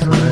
through.